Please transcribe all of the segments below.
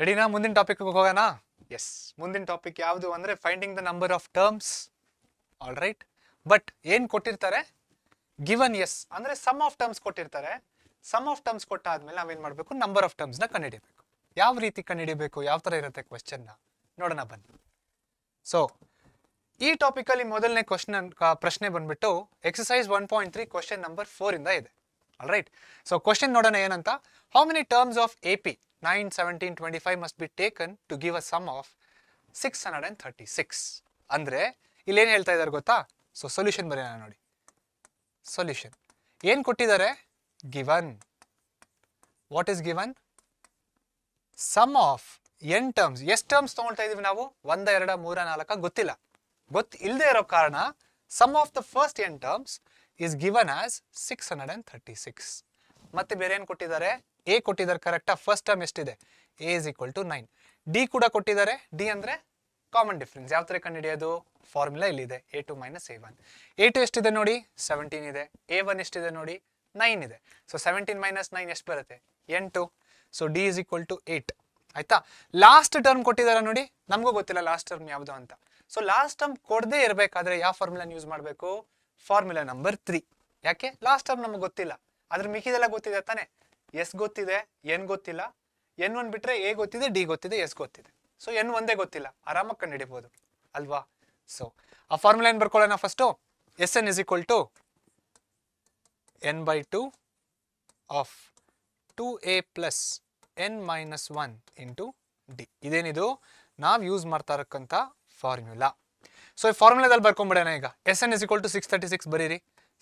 ರೆಡಿನಾ ಮುಂದಿನ ಟಾಪಿಕ್ ಹೋಗೋಣ? ಎಸ್ ಮುಂದಿನ ಟಾಪಿಕ್ ಯಾವುದು ಅಂದ್ರೆ finding the number of terms all right but ಏನ್ ಕೊಟ್ಟಿರ್ತಾರೆ? ಗಿವನ್ ಎಸ್ ಅಂದ್ರೆ ಸಮ್ ಆಫ್ ಟರ್ಮ್ಸ್ ಕೊಟ್ಟಿರ್ತಾರೆ. ಸಮ್ ಆಫ್ ಟರ್ಮ್ಸ್ ಕೊಟ್ಟಾದ್ಮೇಲೆ ನಾವೇನು ಮಾಡಬೇಕು? ನಂಬರ್ ಆಫ್ ಟರ್ಮ್ಸ್ನ ಕಂಡುಹಿಡಿಯಬೇಕು ಯಾವ ರೀತಿ ಕಂಡುಹಿಡಿಯಬೇಕು ಯಾವ ತರ ಇರುತ್ತೆ ಕ್ವಶನ್ ನೋಡೋಣ ಬನ್ನಿ. ಸೊ ಈ ಟಾಪಿಕಲ್ಲಿ ಮೊದಲನೇ ಕ್ವಶನ್ ಪ್ರಶ್ನೆ ಬಂದ್ಬಿಟ್ಟು exercise one point three question number ಫೋರಿಂದ ಇಂದ ಇದೆ. ಆಲ್ ರೈಟ್ ಸೊ ಕ್ವಶನ್ ನೋಡೋಣ ಏನಂತ? How many terms of A P nine seventeen twenty five must be taken to give a sum of six hundred and thirty six ಅಂದ್ರೆ ಇಲ್ಲೇನು ಹೇಳ್ತಾ ಇದ್ದಾರೆ ಗೊತ್ತಾ? So solution ಬರೆಯೋಣ ನೋಡಿ. ಸೊಲ್ಯೂಷನ್ ಏನು ಕೊಟ್ಟಿದ್ದಾರೆ? Given what is given sum of N terms ಎಷ್ಟು ಟರ್ಮ್ಸ್ ತೊಗೊಳ್ತಾ ಇದೀವಿ ನಾವು? ಒಂದ, ಎರಡ, ಮೂರ, ನಾಲ್ಕ ಗೊತ್ತಿಲ್ಲ. ಗೊತ್ತು ಇರೋ ಕಾರಣ sum of the first n terms is given as six hundred and thirty six ಮತ್ತೆ ಬೇರೆ ಏನು ಕೊಟ್ಟಿದ್ದಾರೆ? ಎ ಕೊಟ್ಟಿದ್ದಾರೆ ಕರೆಕ್ಟಾ ಫಸ್ಟ್ ಟರ್ಮ್ ಎಷ್ಟಿದೆ? A is equal to nine d ಕೂಡ ಕೊಟ್ಟಿದ್ದಾರೆ. ಡಿ ಅಂದ್ರೆ ಕಾಮನ್ ಡಿಫ್ರೆನ್ಸ್ ಯಾವ ಥರ ಕಂಡುಹಿಡಿಯೋದು? ಫಾರ್ಮುಲಾ ಇಲ್ಲಿದೆ. A two minus A one A two ಎಷ್ಟಿದೆ ನೋಡಿ? ಸೆವೆಂಟೀನ್ ಇದೆ. ಎ ಒನ್ ಎಷ್ಟಿದೆ ನೋಡಿ? ನೈನ್ ಇದೆ. ಸೊ ಸೆವೆಂಟೀನ್ ಮೈನಸ್ ನೈನ್ ಎಷ್ಟು ಬರುತ್ತೆ? ಎಂಟು. So D is equal to eight ಆಯ್ತಾ? ಲಾಸ್ಟ್ ಟರ್ಮ್ ಕೊಟ್ಟಿದ್ದಾರೆ ನೋಡಿ? ನಮಗೂ ಗೊತ್ತಿಲ್ಲ ಲಾಸ್ಟ್ ಟರ್ಮ್ ಯಾವುದು ಅಂತ. ಸೊ ಲಾಸ್ಟ್ ಟರ್ಮ್ ಕೊಡದೇ ಇರಬೇಕಾದ್ರೆ ಯಾವ ಫಾರ್ಮುಲಾನ ಯೂಸ್ ಮಾಡಬೇಕು? ಫಾರ್ಮುಲಾ ನಂಬರ್ ತ್ರೀ ಯಾಕೆ? ಲಾಸ್ಟ್ ಟರ್ಮ್ ನಮಗೆ ಗೊತ್ತಿಲ್ಲ. ಅದ್ರ ಮಿಕ್ಕಿದೆಲ್ಲ ಗೊತ್ತಿದೆ ತಾನೆ? ಎಸ್ ಗೊತ್ತಿದೆ, ಎನ್ ಗೊತ್ತಿಲ್ಲ. ಎನ್ ಒನ್ ಬಿಟ್ರೆ ಎ ಗೊತ್ತಿದೆ, ಡಿ ಗೊತ್ತಿದೆ, ಎಸ್ ಗೊತ್ತಿದೆ. ಸೊ ಎನ್ ಒಂದೇ ಗೊತ್ತಿಲ್ಲ. ಆರಾಮಾಗಿ ಕಂಡುಹಿಡಿಬೋದು. ಅಲ್ವಾ? ಸೊ ಆ ಫಾರ್ಮುಲಾ ಏನು ಬರ್ಕೊಳ್ಳೋಣ first S N is equal to N by two of two A plus N minus one into D ಇದೇನಿದು? ನಾವು ಯೂಸ್ ಮಾಡ್ತಾ ಇರಕ್ಕಂಥ ಫಾರ್ಮ್ಯುಲಾ ಸೊ ಈ ಫಾರ್ಮುಲಾದಲ್ಲಿ ಬರ್ಕೊಂಬಿಡೋಣ ಈಗ. S N is equal to six thirty six ಬರೀರಿ.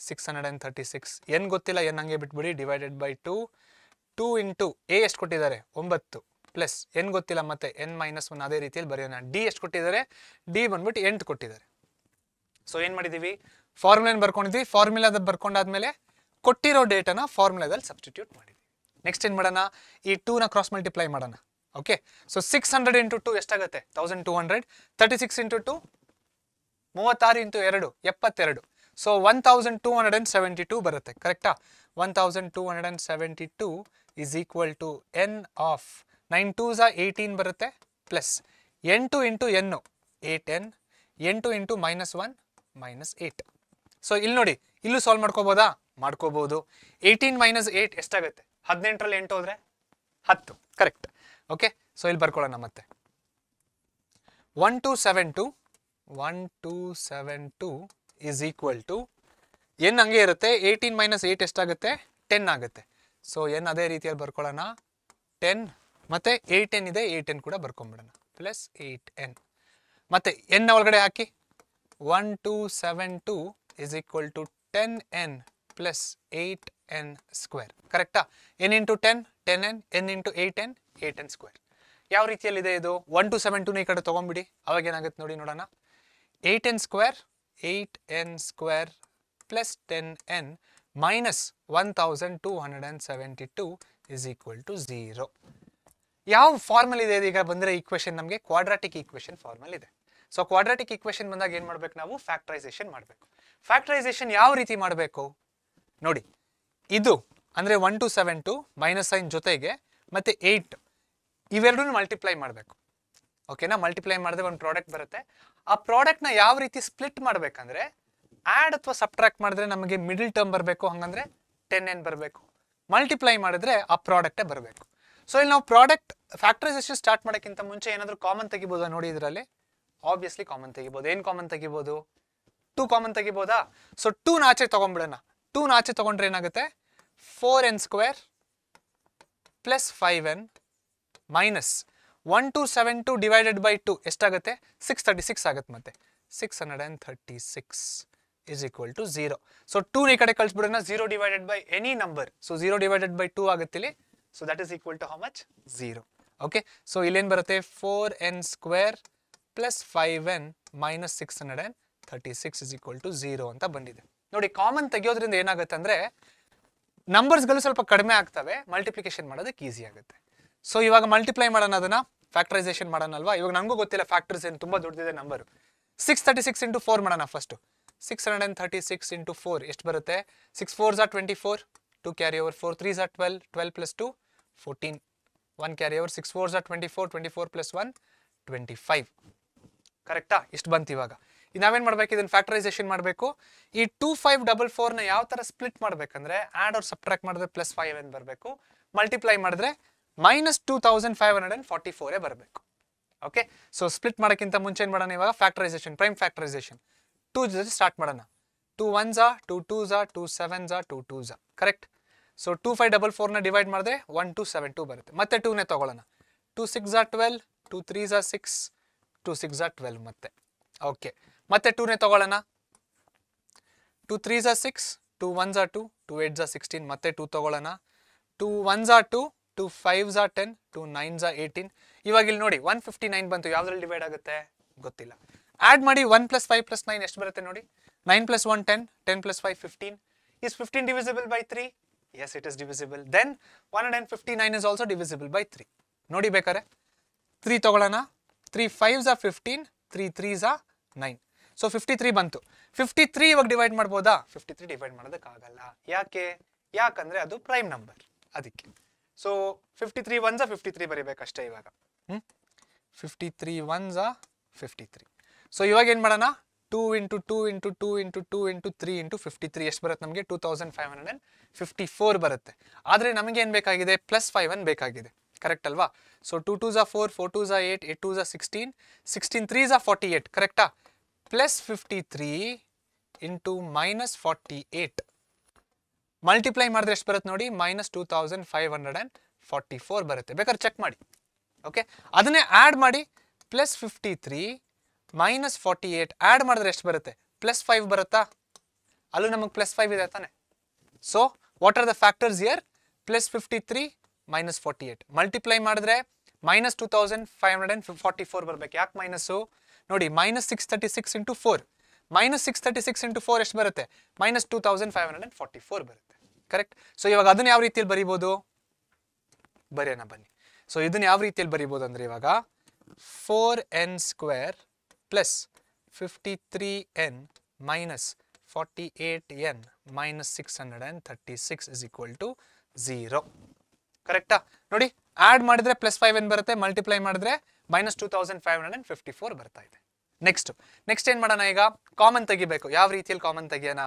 Six hundred and thirty six N ಗೊತ್ತಿಲ್ಲ, N ಹಂಗೆ ಬಿಟ್ಬಿಡಿ. Divided by two two into A ಎಷ್ಟು ಕೊಟ್ಟಿದ್ದಾರೆ? ಒಂಬತ್ತು ಪ್ಲಸ್ ಎನ್ ಗೊತ್ತಿಲ್ಲ ಮತ್ತೆ ಎನ್ ಮೈನಸ್ ಒನ್ ಅದೇ ರೀತಿಯಲ್ಲಿ ಬರೆಯೋಣ. ಡಿ ಎಷ್ಟು ಕೊಟ್ಟಿದ್ದಾರೆ? ಡಿ ಬಂದ್ಬಿಟ್ಟು ಎಂಟು ಕೊಟ್ಟಿದ್ದಾರೆ. ಸೊ ಏನು ಮಾಡಿದ್ದೀವಿ ಫಾರ್ಮುಲಾನ ಬರ್ಕೊಂಡಿದ್ವಿ? ಫಾರ್ಮುಲಾದ ಬರ್ಕೊಂಡಾದ್ಮೇಲೆ ಕೊಟ್ಟಿರೋ ಡೇಟನ ಫಾರ್ಮುಲಾದಲ್ಲಿ ಸಬ್ಸ್ಟಿಟ್ಯೂಟ್ ಮಾಡಿದ್ವಿ. ನೆಕ್ಸ್ಟ್ ಏನು ಮಾಡೋಣ? ಈ ಟೂನ ಕ್ರಾಸ್ ಮಲ್ಟಿಪ್ಲೈ ಮಾಡೋಣ. Okay so six hundred into two ಎಷ್ಟಾಗುತ್ತೆ? Thousand two hundred thirty six into two ಮೂವತ್ತಾರು ಇಂಟು ಎರಡು, ಎಪ್ಪತ್ತೆರಡು. So one thousand two hundred and seventy two ಬರುತ್ತೆ ಕರೆಕ್ಟಾ one thousand two hundred and seventy two is equal to N of nine two eighteen ಬರುತ್ತೆ plus ಎಂಟು into ಎನ್ನು eight N ಎಂಟು into minus one minus eight so ಇಲ್ಲಿ ನೋಡಿ, ಇಲ್ಲೂ solve ಮಾಡ್ಕೋಬೋದಾ? ಮಾಡ್ಕೋಬಹುದು ಏಯ್ಟೀನ್ ಮೈನಸ್ ಏಯ್ಟ್ ಎಷ್ಟಾಗುತ್ತೆ? ಹದಿನೆಂಟರಲ್ಲಿ ಎಂಟು ಹೋದ್ರೆ ಹತ್ತು ಕರೆಕ್ಟ್ ಓಕೆ ಸೊ ಇಲ್ಲಿ ಬರ್ಕೊಳ್ಳೋಣ ಮತ್ತೆ. One two seven two one two seven two is equal to N ಹಂಗೆ ಇರುತ್ತೆ? ಏಯ್ಟೀನ್ ಮೈನಸ್ ಏಯ್ಟ್ ಎಷ್ಟಾಗುತ್ತೆ? ಟೆನ್ ಆಗುತ್ತೆ. ಸೊ ಎನ್ ಅದೇ ರೀತಿಯಲ್ಲಿ ಬರ್ಕೊಳ್ಳೋಣ. ಟೆನ್ ಮತ್ತೆ ಏಯ್ಟ್ ಎನ್ ಇದೆ ಏಯ್ಟ್ ಎನ್ ಕೂಡ ಬರ್ಕೊಂಬಿಡೋಣ. ಪ್ಲಸ್ ಏಯ್ಟ್ ಎನ್ ಮತ್ತೆ ಎನ್ ಒಳಗಡೆ ಹಾಕಿ? One two seven two is equal to ten N plus eight N square ಕರೆಕ್ಟಾ N into ten ten N N into eight N eight N square ಯಾವ ರೀತಿಯಲ್ಲಿದೆ ಇದು? One two seven ಟೂನ ಈ ಕಡೆ ತೊಗೊಂಬಿಡಿ. ಅವಾಗ ಏನಾಗುತ್ತೆ ನೋಡಿ ನೋಡೋಣ. Eight n square eight n square hundred and seventy two is equal to zero ಯಾವ ಫಾರ್ಮಲ್ ಇದೆ ಈಗ ಬಂದರೆ ಈಕ್ವೇಶನ್ ನಮಗೆ ಕ್ವಾಡ್ರಾಟಿಕ್ ಈಕ್ವೇಶನ್ ಫಾರ್ಮಲ್ ಇದೆ. ಸೊ ಕ್ವಾಡ್ರಾಟಿಕ್ ಈಕ್ವೇಶನ್ ಬಂದಾಗ ಏನು ಮಾಡ್ಬೇಕು ನಾವು? ಫ್ಯಾಕ್ಟ್ರೈಸೇಷನ್ ಮಾಡಬೇಕು. ಫ್ಯಾಕ್ಟ್ರೈಸೇಷನ್ ಯಾವ ರೀತಿ ಮಾಡಬೇಕು? ನೋಡಿ, ಇದು ಅಂದರೆ one two seven two minus sign ಜೊತೆಗೆ ಮತ್ತೆ ಏಯ್ಟ್ ಇವೆರಡೂ ಮಲ್ಟಿಪ್ಲೈ ಮಾಡಬೇಕು. ಓಕೆನಾ ಮಲ್ಟಿಪ್ಲೈ ಮಾಡಿದ್ರೆ ಒಂದು ಪ್ರಾಡಕ್ಟ್ ಬರುತ್ತೆ. ಆ ಪ್ರಾಡಕ್ಟ್ನ ಯಾವ ರೀತಿ ಸ್ಪ್ಲಿಟ್ ಮಾಡಬೇಕಂದ್ರೆ ಆ್ಯಡ್ ಅಥವಾ ಸಬ್ಟ್ರಾಕ್ಟ್ ಮಾಡಿದ್ರೆ ನಮಗೆ ಮಿಡಲ್ ಟರ್ಮ್ ಬರಬೇಕು, ಹಂಗಂದ್ರೆ ಟೆನ್ ಎನ್ ಬರಬೇಕು. ಮಲ್ಟಿಪ್ಲೈ ಮಾಡಿದ್ರೆ ಆ ಪ್ರಾಡಕ್ಟೇ ಬರಬೇಕು. ಸೊ ಇಲ್ಲಿ ನಾವು ಪ್ರಾಡಕ್ಟ್ ಫ್ಯಾಕ್ಟ್ರೈಸೇಷನ್ ಸ್ಟಾರ್ಟ್ ಮಾಡೋಕ್ಕಿಂತ ಮುಂಚೆ ಏನಾದರೂ ಕಾಮನ್ ತೆಗಿಬೋದಾ ನೋಡಿ ಇದರಲ್ಲಿ? ಆಬ್ವಿಯಸ್ಲಿ ಕಾಮನ್ ತೆಗಿಬೋದು. ಏನು ಕಾಮನ್ ತೆಗಿಬೋದು? ಟೂ ಕಾಮನ್ ತೆಗಿಬೋದಾ? ಸೊ ಟೂ ನಾಚೆ ತೊಗೊಂಬಿಡೋಣ ಟೂ ನಾಚೆ ತೊಗೊಂಡ್ರೆ ಏನಾಗುತ್ತೆ? Four n square plus five n minus one two seven two divided by two ಎಷ್ಟಾಗುತ್ತೆ? ಸಿಕ್ಸ್ ತರ್ಟಿ ಸಿಕ್ಸ್ ಆಗುತ್ತೆ ಮತ್ತೆ. Six hundred and thirty six is equal to zero so ಟೂನ ಈ ಕಡೆ ಕಳಿಸ್ಬಿಡೋಣ. Zero divided by any number so zero divided by two ಆಗುತ್ತೆ ಇಲ್ಲಿ so that is equal to how much zero okay so ಇಲ್ಲೇನು ಬರುತ್ತೆ? Four n square plus five n minus six hundred and thirty six is equal to zero ಅಂತ ಬಂದಿದೆ. ನೋಡಿ common ತೆಗಿಯೋದ್ರಿಂದ ಏನಾಗುತ್ತೆ ಅಂದ್ರೆ ನಂಬರ್ಸ್ಗಳು ಸ್ವಲ್ಪ ಕಡಿಮೆ ಆಗ್ತವೆ ಮಲ್ಟಿಪ್ಲಿಕೇಶನ್ ಮಾಡೋದಕ್ಕೆ ಈಸಿ ಆಗುತ್ತೆ. ಸೊ ಇವಾಗ ಮಲ್ಟಿಪ್ಲೈ ಮಾಡೋಣ ಅದನ್ನ. ಫ್ಯಾಕ್ಟ್ರೈಸೇಷನ್ ಮಾಡೋಣ ಅಲ್ವಾ ಇವಾಗ ನನಗೂ ಗೊತ್ತಿಲ್ಲ ಫ್ಯಾಕ್ಟರ್ಸ್ ಏನು? ತುಂಬ ದೊಡ್ಡದಿದೆ number six thirty six into four ಮಾಡೋಣ first six hundred and thirty six into four ಎಷ್ಟು ಬರುತ್ತೆ? Six four Jha twenty four two carry over four three Jha twelve twelve plus two fourteen one carry over six four Jha twenty four twenty four plus one twenty five ಕರೆಕ್ಟಾ ಇಷ್ಟು ಬಂತು ಇವಾಗ. ನಾವೇನು ಮಾಡ್ಬೇಕು? ಇದನ್ನ factorisation ಮಾಡಬೇಕು. ಈ ಟೂ ಫೈವ್ ಡಬಲ್ ಫೋರ್ನ ಯಾವ ಥರ ಸ್ಪ್ಲಿಟ್ ಮಾಡ್ಬೇಕಂದ್ರೆ ಆ್ಯಡ್ ಅವ್ರು ಸಬ್ಟ್ರಾಕ್ಟ್ ಮಾಡಿದ್ರೆ ಪ್ಲಸ್ ಫೈವ್ ಏನು ಬರಬೇಕು? ಮಲ್ಟಿಪ್ಲೈ ಮಾಡಿದ್ರೆ minus two thousand five hundred and forty ಫೋರೇ ಬರಬೇಕು. ಓಕೆ ಸೊ ಸ್ಪ್ಲಿಟ್ ಮಾಡೋಕ್ಕಿಂತ ಮುಂಚೆ ಏನು ಮಾಡೋಣ ಇವಾಗ? ಫ್ಯಾಕ್ಟರೈಸೇಷನ್ ಪ್ರೈಮ್ ಫ್ಯಾಕ್ಟರೈಸೇಷನ್ ಟೂ ಜೊತೆ ಸ್ಟಾರ್ಟ್ ಮಾಡೋಣ. Two one two two two seven two two correct so two five double ಫೋರ್ನ divide ಮಾಡಿದ್ರೆ ಒನ್ ಟು ಸೆವೆನ್ ಟು ಬರುತ್ತೆ. ಮತ್ತೆ ಟೂನೇ ತೊಗೊಳ್ಳೋಣ. Two six twelve two three six two six Jha twelve ಮತ್ತೆ. Okay ಮತ್ತೆ ಟೂನೇ ತೊಗೊಳ್ಳೋಣ. Two three six two one Jha two two eight ಝಾ ಸಿಕ್ಸ್ಟೀನ್ ಮತ್ತೆ ಟೂ ತೊಗೊಳ್ಳೋಣ. ಟೂ ಒನ್ ಟು ಟೂ ಝಾ ಟೆನ್ ಟೂ ನೈನ್ ಏಯ್ಟೀನ್ ಇವಾಗ ನೋಡಿ ಒನ್ ಫಿಫ್ಟಿ ನೈನ್ ಬಂತು. ಯಾವ್ದ್ರಲ್ಲಿ ಡಿವೈಡ್ ಆಗುತ್ತೆ? ಗೊತ್ತಿಲ್ಲ. ಆ್ಯಡ್ ಮಾಡಿ one plus five plus nine ಎಷ್ಟು ಬರುತ್ತೆ ನೋಡಿ? Nine plus one ten ten plus five fifteen is fifteen divisible by three yes it is divisible then one hundred fifty nine is also divisible by three ನೋಡಿ ಬೇಕಾರೆ three ತೊಗೊಳ್ಳೋಣ. Three fives ಆ fifteen three threes ಆ nine so fifty three ಬಂತು. Fifty three ಇವಾಗ divide ಮಾಡ್ಬೋದಾ? Fifty three divide ಮಾಡೋದಕ್ಕಾಗಲ್ಲ ಯಾಕೆ? ಯಾಕಂದ್ರೆ ಅದು ಪ್ರೈಮ್ ನಂಬರ್ ಅದಕ್ಕೆ. So fifty three once fifty three ಬರೀಬೇಕಷ್ಟೇ ಇವಾಗ. ಹ್ಞೂ ಫಿಫ್ಟಿ ತ್ರೀ ಒನ್ ಝಾ ಫಿಫ್ಟಿ ತ್ರೀ ಸೊ ಇವಾಗ ಏನು ಮಾಡೋಣ? Two into two into two into two into three into fifty three ಎಷ್ಟು ಬರುತ್ತೆ ನಮಗೆ? Two thousand five hundred and fifty four ಬರುತ್ತೆ. ಆದರೆ ನಮಗೆ ಏನು ಬೇಕಾಗಿದೆ? ಪ್ಲಸ್ ಫೈವ್ ಅನ್ ಬೇಕಾಗಿದೆ. ಕರೆಕ್ಟ್ ಅಲ್ವಾ? ಸೊ ಟೂ ಟೂ ಝಾ ಫೋರ್ ಫೋರ್ ಟೂ ಝಾ ಏಟ್ ಏಟ್ ಟೂ ಝಾ ಸಿಕ್ಸ್ಟೀನ್ ಸಿಕ್ಸ್ಟೀನ್ ತ್ರೀ ಝಾ ಫಾರ್ಟಿ ಏಟ್ ಕರೆಕ್ಟಾ plus fifty three into minus forty eight multiply ಮಾಡಿದ್ರೆ ಎಷ್ಟು ಬರುತ್ತೆ ನೋಡಿ? Minus two thousand five hundred and forty four ಬರುತ್ತೆ. ಬೇಕಾದ್ರೆ ಚೆಕ್ ಮಾಡಿ. ಓಕೆ ಅದನ್ನೇ ಆ್ಯಡ್ ಮಾಡಿ. Plus fifty three minus forty eight add ಮಾಡಿದ್ರೆ ಎಷ್ಟು ಬರುತ್ತೆ? ಪ್ಲಸ್ ಫೈವ್ ಬರುತ್ತಾ? ಅಲ್ಲೂ ನಮಗೆ ಪ್ಲಸ್ ಫೈವ್ ಇದೆ ತಾನೆ. So what are the factors here plus fifty three minus forty eight multiply ಮಾಡಿದ್ರೆ minus two thousand five hundred and forty four ಬರಬೇಕು. ಯಾಕೆ ಮೈನಸ್ಸು ನೋಡಿ minus six thirty six into four minus six thirty six into four ಎಷ್ಟು ಬರುತ್ತೆ? Minus two thousand five hundred and forty four ಬರುತ್ತೆ. Correct so ಇವಾಗ ಅದನ್ನ ಯಾವ ರೀತಿಯಲ್ಲಿ ಬರಿಬೋದು? ಬರೆಯೋಣ ಬನ್ನಿ. ಸೊ ಇದನ್ನ ಯಾವ ರೀತಿಯಲ್ಲಿ ಬರಿಬೋದು ಅಂದರೆ ಇವಾಗ four n square minus six hundred and thirty six is equal to zero ಕರೆಕ್ಟಾ ನೋಡಿ ಆ್ಯಡ್ ಮಾಡಿದ್ರೆ ಪ್ಲಸ್ ಫೈವ್ ಎನ್ ಬರುತ್ತೆ ಮಲ್ಟಿಪ್ಲೈ ಮಾಡಿದ್ರೆ minus two thousand five hundred and fifty four ಬರ್ತಾ ಇದೆ. ನೆಕ್ಸ್ಟ್ ನೆಕ್ಸ್ಟ್ ಏನು ಮಾಡೋಣ ಈಗ? ಕಾಮನ್ ತೆಗಿಬೇಕು. ಯಾವ ರೀತಿಯಲ್ಲಿ ಕಾಮನ್ ತೆಗಿಯೋಣ?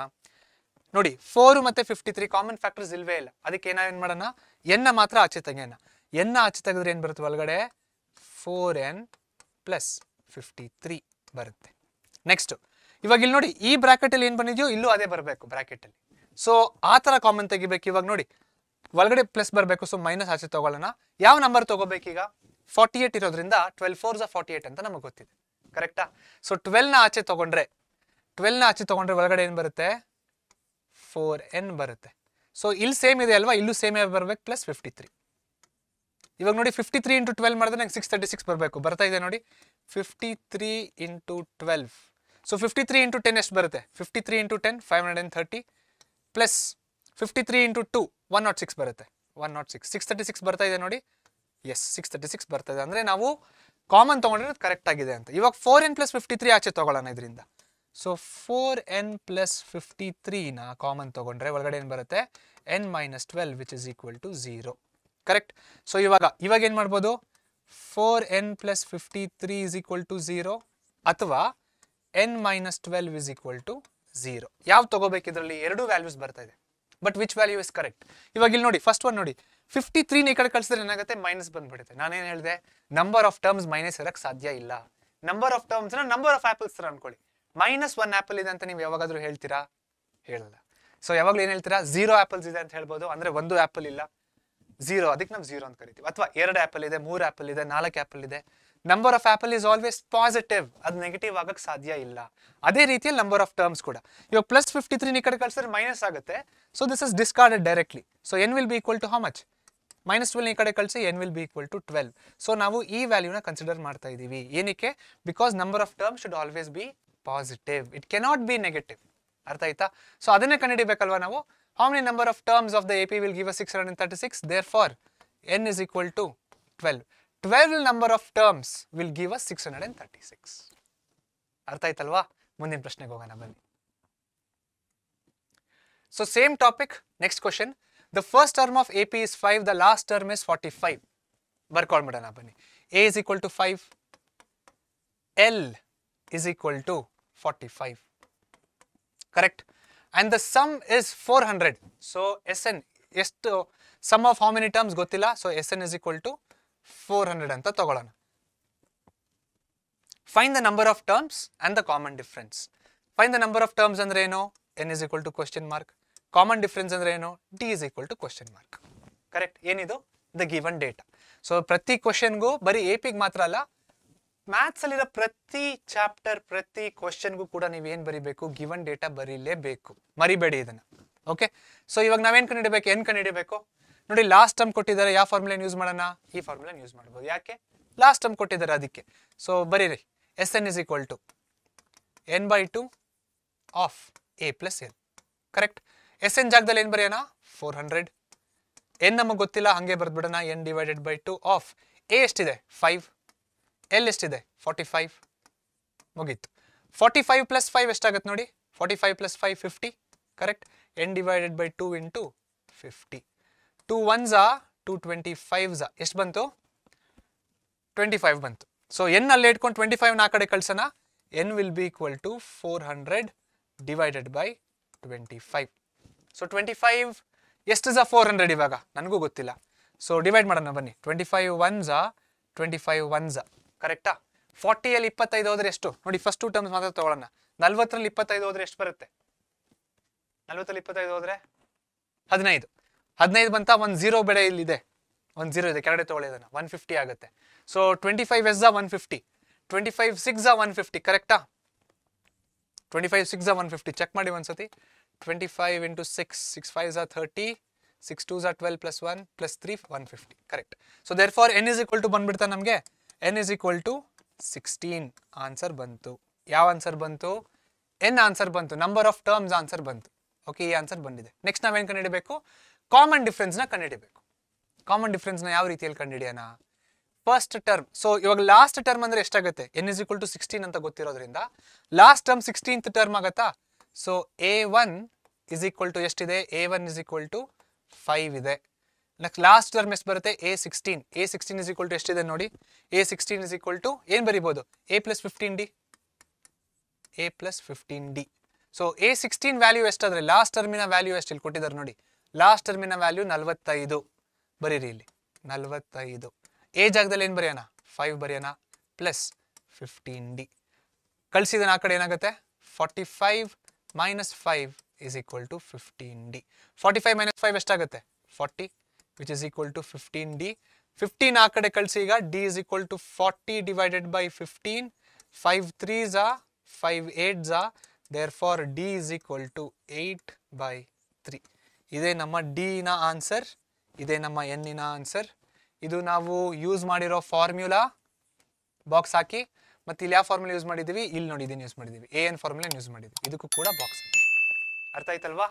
ನೋಡಿ ಫೋರ್ ಮತ್ತೆ ಫಿಫ್ಟಿ ತ್ರೀ ಕಾಮನ್ ಫ್ಯಾಕ್ಟರ್ಸ್ ಇಲ್ವೇ ಇಲ್ಲ. ಅದಕ್ಕೆ ಏನೇನು ಮಾಡೋಣ? ಎನ್ನ ಮಾತ್ರ ಆಚೆ ತೆಗಿಯೋಣ. ಎನ್ನ ಆಚೆ ತೆಗೆದ್ರೆ ಏನು ಬರುತ್ತೆ ಒಳಗಡೆ? Four n plus fifty three ಬರುತ್ತೆ. ನೆಕ್ಸ್ಟ್ ಇವಾಗ ಇಲ್ಲಿ ನೋಡಿ, ಈ ಬ್ರಾಕೆಟಲ್ಲಿ ಏನು ಬಂದಿದೆಯೋ ಇಲ್ಲೂ ಅದೇ ಬರಬೇಕು ಬ್ರಾಕೆಟಲ್ಲಿ ಸೊ ಆ ಥರ ಕಾಮನ್ ತೆಗಿಬೇಕು. ಇವಾಗ ನೋಡಿ, ಒಳಗಡೆ ಪ್ಲಸ್ ಬರಬೇಕು ಸೊ ಮೈನಸ್ ಆಚೆ ತಗೊಳ್ಳೋಣ. ಯಾವ ನಂಬರ್ ತಗೋಬೇಕೀಗ? ಫಾರ್ಟಿ ಏಟ್ ಇರೋದ್ರಿಂದ ಟ್ವೆಲ್ ಫೋರ್ಸ್ ಫಾರ್ಟಿ ಏಟ್ ಅಂತ ನಮಗೆ ಗೊತ್ತಿದೆ. ಕರೆಕ್ಟಾ ಸೊ ಟ್ವೆಲ್ನ ಆಚೆ ತಗೊಂಡ್ರೆ ಟ್ವೆಲ್ನ ಆಚೆ ತಗೊಂಡ್ರೆ ಒಳಗಡೆ ಏನು ಬರುತ್ತೆ? ಫೋರ್ ಎನ್ ಬರುತ್ತೆ. ಸೊ ಇಲ್ಲಿ ಸೇಮ್ ಇದೆ ಅಲ್ವಾ? ಇಲ್ಲೂ ಸೇಮೇ ಬರಬೇಕು? ಪ್ಲಸ್ ಫಿಫ್ಟಿ ತ್ರೀ ಇವಾಗ ನೋಡಿ ಫಿಫ್ಟಿ ತ್ರೀ ಇಂಟು ಟ್ವೆಲ್ ಮಾಡಿದ್ರೆ ನಂಗೆ ಸಿಕ್ಸ್ ತರ್ಟಿ ಸಿಕ್ಸ್ ಬರಬೇಕು. ಬರ್ತಾ ಇದೆ ನೋಡಿ. Fifty three into twelve so fifty three into ten ಎಷ್ಟು ಬರುತ್ತೆ? Fifty three into ten five hundred and thirty plus fifty three into two one nought six ಬರುತ್ತೆ. One nought six six thirty six ಬರ್ತಾ ಇದೆ ನೋಡಿ. S six thirty six ಬರ್ತಾ ಇದೆ. ಅಂದರೆ ನಾವು ಕಾಮನ್ ತೊಗೊಂಡ್ರೆ ಕರೆಕ್ಟ್ ಆಗಿದೆ ಅಂತ. ಇವಾಗ four n plus fifty three ಆಚೆ ತೊಗೊಳ್ಳೋಣ ಇದರಿಂದ. So four n plus fifty ತ್ರೀನ common ತೊಗೊಂಡ್ರೆ ಒಳಗಡೆ ಏನು ಬರುತ್ತೆ? N minus twelve which is equal to zero correct so ಇವಾಗ ಇವಾಗ ಏನು ಮಾಡ್ಬೋದು? Four n plus fifty three is equal to zero ಅಥವಾ n minus twelve is equal to zero ಯಾವ್ದು ತಗೋಬೇಕು ಇದರಲ್ಲಿ ಎರಡು ವ್ಯಾಲ್ಯೂಸ್ ಬರ್ತಾ ಇದೆ. But which value is correct ಇವಾಗ ಇಲ್ಲಿ ನೋಡಿ ಫಸ್ಟ್ ಒನ್ ನೋಡಿ. ಫಿಫ್ಟಿ ತ್ರೀನ ಈ ಕಡೆ ಕಳಿಸಿದ್ರೆ ಏನಾಗುತ್ತೆ? ಮೈನಸ್ ಬಂದ್ಬಿಡುತ್ತೆ. ನಾನೇನು ಹೇಳಿದೆ? ನಂಬರ್ ಆಫ್ ಟರ್ಮ್ಸ್ ಮೈನಸ್ ಇರಕ್ಕೆ ಸಾಧ್ಯ ಇಲ್ಲ. Number of terms number of apples ಥರ ಅನ್ಕೊಳ್ಳಿ. ಮೈನಸ್ ಒನ್ ಆಪಲ್ ಇದೆ ಅಂತ ನೀವು ಯಾವಾಗಾದ್ರೂ ಹೇಳ್ತೀರಾ? ಹೇಳಲ್ಲ. ಸೊ ಯಾವಾಗಲೂ ಏನು ಹೇಳ್ತೀರಾ? ಝೀರೋ ಆಪಲ್ಸ್ ಇದೆ ಅಂತ ಹೇಳ್ಬೋದು. ಅಂದ್ರೆ ಒಂದು ಆಪಲ್ ಇಲ್ಲ. ಝೀರೋ ಅದಕ್ಕೆ ನಾವು ಝೀರೋ ಅಂತ ಕರಿತೀವಿ. ಅಥವಾ ಎರಡು ಆ್ಯಪಲ್ ಇದೆ, ಮೂರು ಆ್ಯಪಲ್ ಇದೆ, ನಾಲ್ಕು ಆ್ಯಪಲ್ ಇದೆ. Number of apple is always positive ಅದು ನೆಗೆಟಿವ್ ಆಗಕ್ಕೆ ಸಾಧ್ಯ ಇಲ್ಲ. ಅದೇ ರೀತಿಯಲ್ಲಿ ನಂಬರ್ ಆಫ್ ಟರ್ಮ್ಸ್ ಕೂಡ. ಇವಾಗ ಪ್ಲಸ್ ಫಿಫ್ಟಿ ತ್ರೀ ಈ ಕಡೆ ಕಳಿಸಿದ್ರೆ ಮೈನಸ್ ಆಗುತ್ತೆ. So this is discarded directly so n will be equal to how much minus twelve ಈ ಕಡೆ ಕಳಿಸಿ n will be equal to twelve so ನಾವು ಈ ವ್ಯಾಲ್ಯೂನ ಕನ್ಸಿಡರ್ ಮಾಡ್ತಾ ಇದ್ದೀವಿ. ಏನಕ್ಕೆ? Because number of term should always be positive it cannot be negative ಅರ್ಥ ಆಯ್ತಾ? ಸೊ ಅದನ್ನೇ ಕಂಡುಹಿಡಿಬೇಕಲ್ವಾ ನಾವು? how many number of terms of the A P will give six hundred thirty six therefore N is equal to twelve twelve number of terms will give us six hundred and thirty six ಅರ್ಥ ಆಯ್ತಲ್ವಾ ಮುಂದಿನ ಪ್ರಶ್ನೆಗೆ ಹೋಗೋಣ ಬನ್ನಿ so same topic next question the first term of A P is five the last term is forty five ಬರ್ಕೊಳ್ಬಿಡೋಣ ಬನ್ನಿ A is equal to five L is equal to forty five Correct and the sum is four hundred so S n ಎಷ್ಟು sum of how many terms ಗೊತ್ತಿಲ್ಲ? So S n is equal to four hundred ಅಂತ ತಗೊಳ್ಳೋಣ. Find the number of terms and the common difference find the number of terms ಅಂದ್ರೆ ಏನು? N is equal to question mark common difference ಅಂದ್ರೆ ಏನು? D is equal to question mark correct ಏನಿದು? The given data so ಪ್ರತಿ ಕ್ವಶನ್ಗೂ ಬರೀ A ಪಿಗೆ ಮಾತ್ರ ಅಲ್ಲ ಮ್ಯಾಥ್ಸ್ ಅಲ್ಲಿರೋ ಪ್ರತಿ ಚಾಪ್ಟರ್ ಪ್ರತಿ ಕ್ವಶನ್ಗೂ ಕೂಡ ನೀವು ಏನು ಬರಿಬೇಕು? ಗಿವನ್ ಡೇಟಾ ಬರೀಲೇಬೇಕು. ಮರಿಬೇಡಿ ಇದನ್ನ. ಓಕೆ ಸೊ ಇವಾಗ ನಾವೇನ್ ಕಂಡಿಡಬೇಕು ಏನು ಕಂಡಿಡಬೇಕು ನೋಡಿ ಲಾಸ್ಟ್ ಟರ್ಮ್ ಕೊಟ್ಟಿದ್ದಾರೆ. ಯಾವ ಫಾರ್ಮುಲಾ ಯೂಸ್ ಮಾಡೋಣ? ಈ ಫಾರ್ಮುಲಾ ಯೂಸ್ ಮಾಡ್ಬೋದು? ಯಾಕೆ? ಲಾಸ್ಟ್ ಟರ್ಮ್ ಕೊಟ್ಟಿದ್ದಾರೆ ಅದಕ್ಕೆ. ಸೊ ಬರೀರಿ. S n is equal to n by two of a plus n correct S n ಜಾಗದಲ್ಲಿ ಏನು ಬರೆಯೋಣ? ಫೋರ್ ಹಂಡ್ರೆಡ್ ಎನ್ ನಮಗೆ ಗೊತ್ತಿಲ್ಲ, ಹಾಗೆ ಬರ್ದ್ಬಿಡೋಣ. N divided by two of a ಎಷ್ಟಿದೆ? ಫೈವ್ ಎಲ್ ಎಷ್ಟಿದೆ ಫಾರ್ಟಿ ಫೈವ್ ಮುಗೀತು. ಫಾರ್ಟಿ ಫೈವ್ ಪ್ಲಸ್ ಫೈವ್ ಎಷ್ಟಾಗುತ್ತೆ ನೋಡಿ? Forty five plus five fifty correct n divided by two into fifty two ಒನ್ಸಾ two twenty ಫೈವ್ಸಾ ಎಷ್ಟು ಬಂತು? ಟ್ವೆಂಟಿ ಫೈವ್ ಬಂತು. So n ಅಲ್ಲಿ ಇಟ್ಕೊಂಡು ಟ್ವೆಂಟಿ ಫೈವ್ನ ಆ ಕಡೆ ಕಳ್ಸೋಣ. N will be equal to four hundred divided by twenty five so twenty five ಎಷ್ಟು ಝಾ ಫೋರ್ ಹಂಡ್ರೆಡ್ ಇವಾಗ? ನನಗೂ ಗೊತ್ತಿಲ್ಲ. ಸೊ ಡಿವೈಡ್ ಮಾಡೋಣ ಬನ್ನಿ. ಟ್ವೆಂಟಿ ಫೈವ್ ಒನ್ ಝಾ ಟ್ವೆಂಟಿ ಫೈವ್ ಒನ್ ಝಾ ಕರೆಕ್ಟಾ? ಫಾರ್ಟಿಯಲ್ಲಿ ಇಪ್ಪತ್ತೈದು ಹೋದ್ರೆ ಎಷ್ಟು? ನೋಡಿ ಫಸ್ಟ್ ಟೂ ಟರ್ಮ್ಸ್ ಮಾತ್ರ ತಗೊಳ್ಳೋಣ ನಲ್ವತ್ತರಲ್ಲಿ ಇಪ್ಪತ್ತೈದು ಹೋದ್ರೆ ಎಷ್ಟು ಬರುತ್ತೆ? ನಲ್ವತ್ತರಲ್ಲಿ ಇಪ್ಪತ್ತೈದು ಹೋದ್ರೆ ಹದಿನೈದು. ಹದಿನೈದು ಬಂತ ಒಂದು ಝೀರೋ ಬೆಳೆ ಇಲ್ಲಿದೆ. ಒಂದು ಝೀರೋ ಇದೆ ಕೆಳಗಡೆ ತಗೊಳ್ಳಿ ಅದನ್ನು. ಒನ್ ಫಿಫ್ಟಿ ಆಗುತ್ತೆ. So twenty five S one fifty twenty five six one fifty ಕರೆಕ್ಟಾ? Twenty five six one fifty check ಮಾಡಿ ಒಂದ್ಸತಿ. Twenty five into six six five Jha thirty six two Jha twelve plus one plus three one fifty correct so therefore n is equal to ಬಂದ್ಬಿಡ್ತಾ ನಮಗೆ n is equal to sixteen answer ಬಂತು. ಯಾವ answer ಬಂತು? N answer ಬಂತು. Number of terms answer ಬಂತು. Okay ಈ answer ಬಂದಿದೆ. Next ನಾವೇನು ಕಂಡುಹಿಡಬೇಕು? ಕಾಮನ್ ಡಿಫ್ರೆನ್ಸ್ನ ಕಂಡುಹಿಡಬೇಕು. ಕಾಮನ್ ಡಿಫ್ರೆನ್ಸ್ನ ಯಾವ ರೀತಿಯಲ್ಲಿ ಕಂಡುಹಿಡಿಯೋಣ? ಫಸ್ಟ್ ಟರ್ಮ್ ಸೊ ಇವಾಗ ಲಾಸ್ಟ್ ಟರ್ಮ್ ಅಂದರೆ ಎಷ್ಟಾಗುತ್ತೆ? N is equal to sixteen ಅಂತ ಗೊತ್ತಿರೋದ್ರಿಂದ ಲಾಸ್ಟ್ ಟರ್ಮ್ ಸಿಕ್ಸ್ಟೀನ್ತ್ ಟರ್ಮ್ ಆಗುತ್ತಾ? So a one is equal to ಎಷ್ಟಿದೆ? A one is equal to five ಇದೆ. ನೆಕ್ಸ್ಟ್ ಲಾಸ್ಟ್ ಟರ್ಮ್ ಎಷ್ಟು ಬರುತ್ತೆ? A sixteen a sixteen is equal to ಎಷ್ಟಿದೆ ನೋಡಿ? A sixteen is equal to ಏನು ಬರಿಬೋದು? A plus fifteen d a plus fifteen d so a sixteen value ಎಷ್ಟಾದ್ರೆ last ಟರ್ಮಿನ value ಎಷ್ಟು ಇಲ್ಲಿ ಕೊಟ್ಟಿದ್ದಾರೆ ನೋಡಿ? ಲಾಸ್ಟ್ ಟರ್ಮಿನ ವ್ಯಾಲ್ಯೂ ನಲ್ವತ್ತೈದು. ಬರೀರಿ ಇಲ್ಲಿ. ನಲ್ವತ್ತೈದು. ಎ ಜಾಗದಲ್ಲಿ ಏನು ಬರೆಯೋಣ? ಫೈವ್ ಬರೆಯೋಣ. ಪ್ಲಸ್ ಫಿಫ್ಟೀನ್ ಡಿ ಕಳಿಸಿದ ಆ ಕಡೆ ಏನಾಗುತ್ತೆ? Forty five minus five is equal to fifteen d forty five minus five ಎಷ್ಟಾಗುತ್ತೆ? Forty which is equal to fifteen d fifteen ಆ ಕಡೆ ಕಳಿಸಿ ಈಗ d is equal to forty divided by fifteen five three Jha five eight Jha therefore d is equal to eight by three ಇದೇ ನಮ್ಮ ಡಿನ answer ಇದೇ ನಮ್ಮ ಎನ್ನಿನ answer ಇದು ನಾವು ಯೂಸ್ ಮಾಡಿರೋ ಫಾರ್ಮ್ಯುಲಾ ಬಾಕ್ಸ್ ಹಾಕಿ. ಮತ್ತೆ ಇಲ್ಲಿ ಯಾವ ಫಾರ್ಮುಲಾ ಯೂಸ್ ಮಾಡಿದ್ದೀವಿ? ಇಲ್ಲಿ ನೋಡಿ, ಇದನ್ನು ಯೂಸ್ ಮಾಡಿದ್ದೀವಿ. ಎ ಎನ್ ಫಾರ್ಮುಲಾ ಯೂಸ್ ಮಾಡಿದ್ದೀವಿ. ಇದಕ್ಕೂ ಕೂಡ ಬಾಕ್ಸ್ ಅರ್ಥ ಆಯ್ತಲ್ವಾ?